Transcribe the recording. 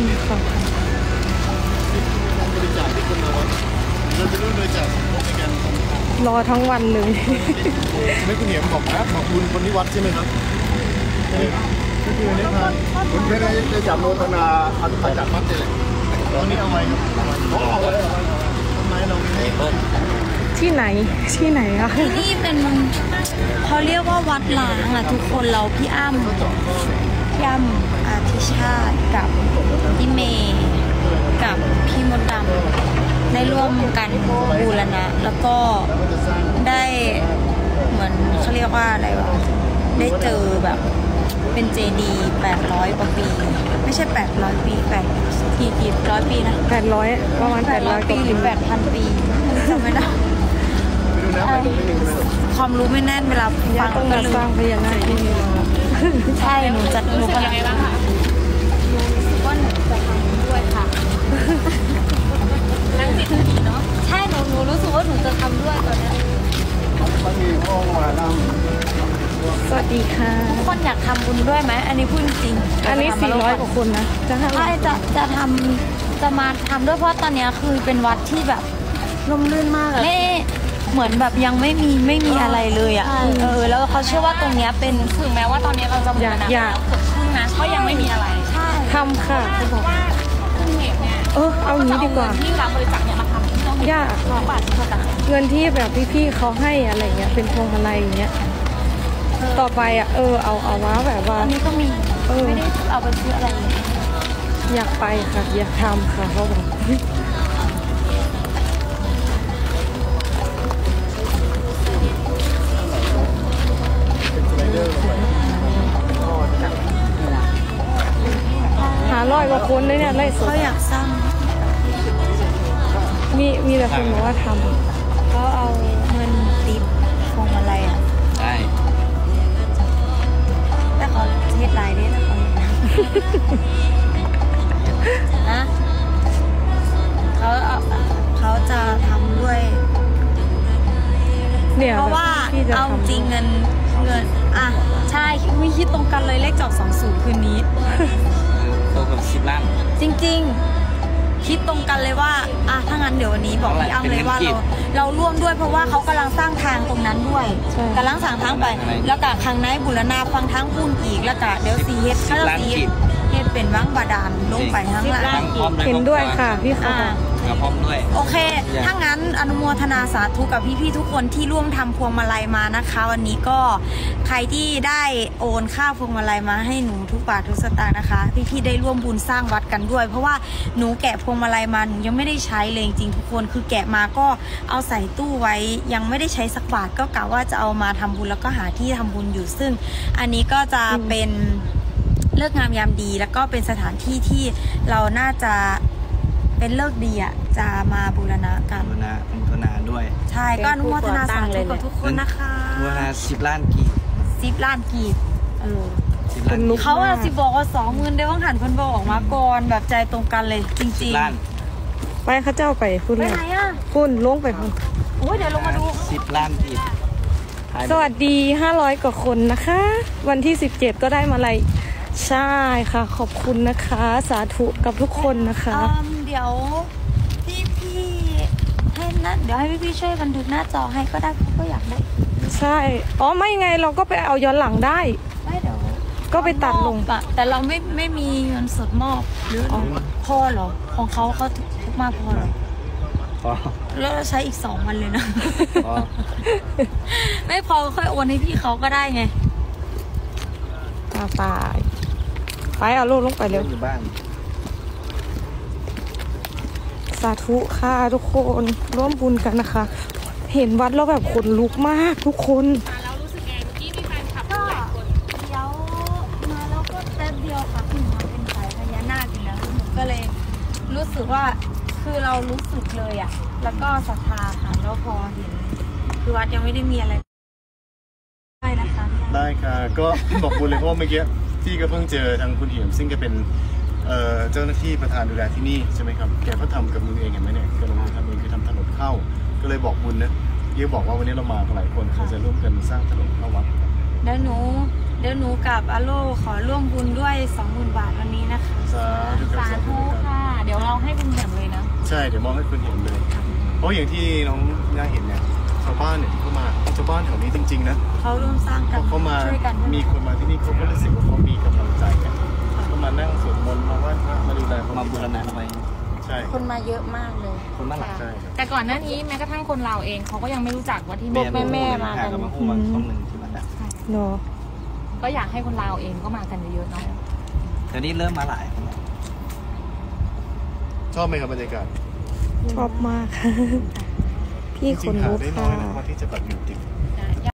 ำค่ะรอทั้งวันเลยไม่คุณเหนียมบอกนะบอกคุณคนที่วัดใช่ไหมครับก็คือในทางคุณไม่ได้ได้จับโนทนาอันมาจากวัดเลยตอนนี้เอาไว้ครับเอาไว้ทำไมเราไม่ที่ไหนที่ไหนอะที่นี่เป็นเขาเรียกว่าวัดล้างอะทุกคนเราพี่อ้ำพี่อ้ำอา ทิชาติกับพี่เมย์กับพี่มดดำได้ร่วมกันบูรณะ แล้วก็ได้เหมือนเขาเรียกว่าอะไรวะได้เจอแบบเป็นเจดี800กว่าปี ไม่ใช่ 800 ปี8กี่กี่ร้อยปีนะแปดร้อยประมาณแปดร้อย800ปีหรือ8,000 ปีจำไม่ได้ใช่ความรู้ไม่แน่นเวลาฟังต้องก็มาลืสร้างมพญานาคที่นี่ ใช่หนูจะหนูก็ยังไงบ้างคะว่าหนูจะทำด้วยค่ะนั่งจิตดีเนาะใช่หนูหนูรู้สึกว่าหนูจะทำด้วยตอนนี้ยมันมีห้อมาดสวัสดีค่ะทุกคนอยากทำบุญด้วยไหมอันนี้พูดจริงอันนี้สี่ร้อยกว่าคนนะจะห้าร้อใช่จะจะทำจะมาทำด้วยเพราะตอนนี้คือเป็นวัดที่แบบร่มรื่นมากอะไม่ เหมือนแบบยังไม่มีไม่มีอะไรเลยอะเออแล้วเขาเชื่อว่าตรงเนี้ยเป็นถึงแม้ว่าตอนนี้เราจะอยากอยากเกือบครึ่งนะก็ยังไม่มีอะไรใช่ทำค่ะจะบอกว่าคุณเหตุเนี่ยเออเอางี้ดีกว่าที่รับบริจาคเนี่ยมาทำที่เราเห็นยากสองบาทเท่ากันเงินที่แบบพี่ๆเขาให้อะไรเงี้ยเป็นพวงมาลัยอย่างเงี้ยต่อไปอะเออเอาเอาว่าแบบว่าอันนี้ก็มีเออไม่ได้เอาไปซื้ออะไรเลยอยากไปค่ะ อยากทำค่ะเขาบอก คนเลยเนี่ยไล่สดเขาอยากสร้างมีมีแต่คนบอกว่าทเขาเอาเงินติปพวงมาลัยอะใช่แต่เขาเทศลายได้นะเขาเห็นนะนะเขาเอาเขาจะทำด้วยำเนี่ยเพราะว่าแบบพี่จะเอาทำจริงเงินเงินอะใช่ไม่คิดตรงกันเลยเลขจอบสองศูนย์คืนนี้ โตกับสิบล้าน จริง ๆ คิดตรงกันเลยว่าอะถ้างั้นเดี๋ยววันนี้บอกพี่อ้ำเลยว่าเป็นเราเงินกีบเราร่วมด้วยเพราะว่าเขากำลังสร้างทางตรงนั้นด้วยใช่กำลังสั่งทางไปอะไรแล้วก็ทางในบุรณาฟังทางพูนอีกแล้วก็เดี๋ยวสีเฮ็ดสิบถ้าเราล้านสีกีบเฮ็ดเป็นวังบาดาลลงไปทางล่างพร้อมด้วยเห็นด้วยค่ะพี่เขาอ่าบอ กกับพร้อมด้วย โอเคอยากถ้างั้นอนุโมทนาสาธุกับพี่ๆทุกคนที่ร่วมทำพวงมาลัยมานะคะ วันนี้ก็ใครที่ได้โอนค่าพวงมาลัยมาให้หนูทุกบาททุกสตางค์นะคะ พี่ๆได้ร่วมบุญสร้างวัดกันด้วย เพราะว่าหนูแกะพวงมาลัยมาหนูยังไม่ได้ใช้เลยจริงๆทุกคนคือแกะมาก็เอาใส่ตู้ไว้ยังไม่ได้ใช้สักบาทก็กะว่าจะเอามาทำบุญแล้วก็หาที่ทำบุญอยู่ซึ่ง อันนี้ก็จะเป็นเลิกงามยามดี แล้วก็เป็นสถานที่ที่เราน่าจะ เป็นเลิกดีอะจะมาบูรณะกันมุนาอนุโมทนาด้วย ใช่ก็อนุโมทนาสาธุกับทุกคนนะคะอนุโมทนาสิบล้านกี่สิบล้านกีบเออสิบล้านคนลุกเขาอะสิบอกว่าสองหมื่นได้ว่างหันคนบอกออกมาก่อนแบบใจตรงกันเลยจสิริบงล้านไปเข้าเจ้าไปพูดๆไปเลยไหนอะพุ่นลงไปพุ่นโอ้ยเดี๋ยวลงมาดูสิบล้านกี่ถ่ายสวัสดี 500 กว่าคนนะคะ วันที่ 17 ก็ได้มาลัยใช่ค่ะ ขอบคุณนะคะ สาธุกับทุกคนนะคะอืมเดี๋ยวพี่พี่ๆให้นะเดี๋ยวให้พี่พี่ๆช่วยบันทึกหน้าจอให้ก็ได้เพราะก็อยากได้ใช่ อ๋อไม่ไงเราก็ไปเอาย้อนหลังได้ ไม่เดี๋ยวก็ไปตัดลง มอบอะแต่เราไม่ไม่มีเงินสดมอบหรืออ๋อพอเหรอ ของเขาเขาทุกมาพอเหรอพอแล้วเราใช้อีกสองวันเลยนะพอไม่พอก็ค่อยโอนให้พี่เขาก็ได้ไงตาตายไปเอาลูกลงไปเร็วอยู่บ้าน สาธุค่ะทุกคนร่วมบุญกันนะคะ เห็นวัดแล้วแบบขนลุกมากทุกคนก็เดี๋ยวมาแล้วก็แป๊บเดียวค่ะคุณหมอเป็นสายพญานาคอยู่แล้วหนูก็เลยรู้สึกว่าคือเรารู้สึกเลยอะแล้วก็ศรัทธาค่ะแล้วพอเห็น คือวัดยังไม่ได้มีอะไรได้นะคะ ได้ค่ะ ก็บอกบุญเลยเพราะว่าเมื่อกี้ที่ก็เพิ่งเจอทางคุณเหี่ยมซึ่งก็เป็น เอ่อเจ้าหน้าที่ประธานดูแลที่นี่ใช่ไหมครับแกก็ทำกับมือเองเห็นไหมเนี่ยแกลงมือทำเองคือทำถนนเข้า ก็เลยบอกบุญนะเยี่ยบอกว่าวันนี้เรามากันหลายคนเราจะร่วมกันสร้างถนนเข้าวัดแล้วหนูเดี๋ยวหนูกับอาโลขอร่วมบุญด้วย20,000บาทวันนี้นะคะสาธุครับสาธุค่ะ เดี๋ยวเราให้คุณเห็นเลยนะ ใช่เดี๋ยวมองให้คุณเห็นเลย เพราะอย่างที่น้องย่าเห็นเนี่ยชาวบ้านเนี่ยที่เขามาชาวบ้านแถวนี้จริงๆนะเขาร่วมสร้างกัพนอเขามาช่วยกันมีคนมาที่นี่เขาก็รู้สึกว่าเขามีกำลังใจเนี่ยเขา มานั่งสวดมนต์มาไหว้พระมาดูแลเขามาบูรณะไว้ใช่คนมาเยอะมากเลย คนบ้านหลักใช่ครับแต่ก่อนหน้านี้แม้กระทั่งคนเราวเองเขาก็ยังไม่รู้จักว่าที่พวกแม่ๆมากันกับมาคู่มาช่องหนึ่งที่มันอะเนาะก็อยากให้คนเราวเองก็มากันเยอะๆเนาะแต่นี่เริ่มมาหลายคนแล้วชอบไหมครับบรรยากาศชอบมากค่ะพี่จขริงนๆหาลุกได้น้ค่ะอยนะว่าที่จะแบบอยู่ติด